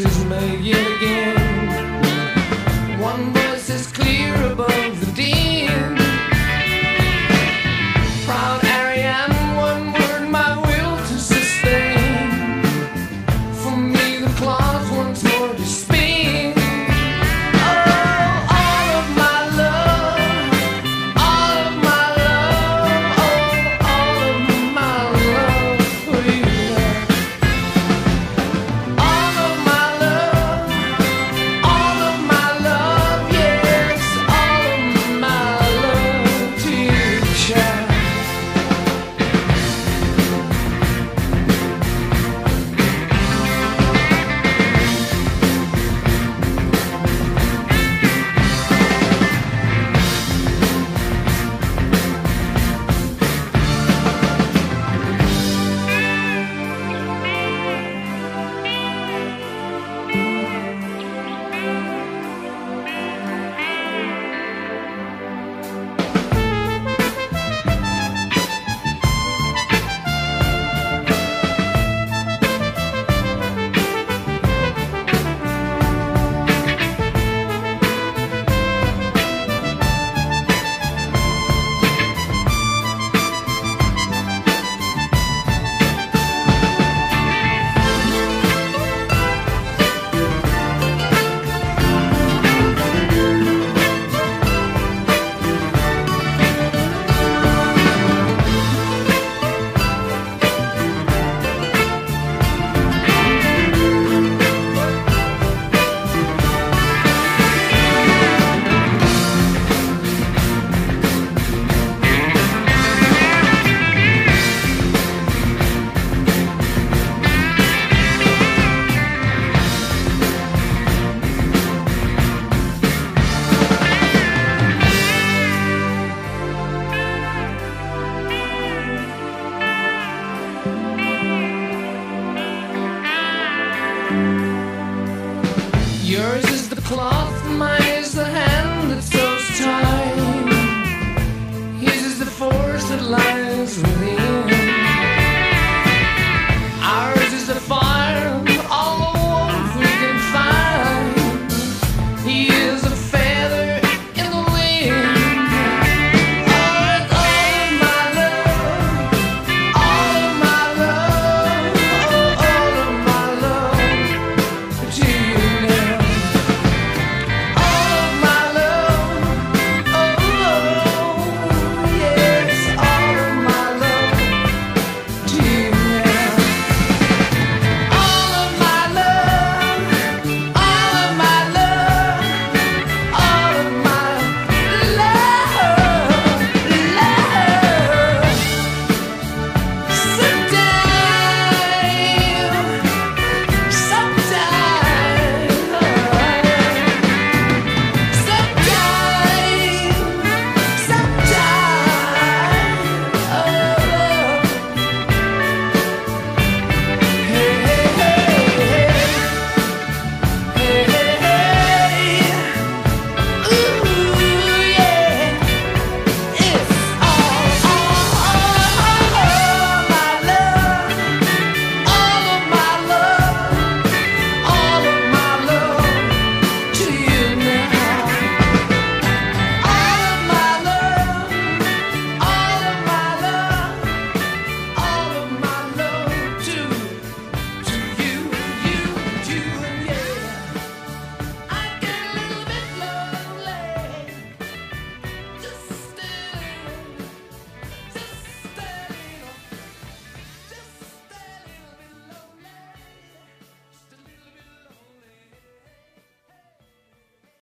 is made, it.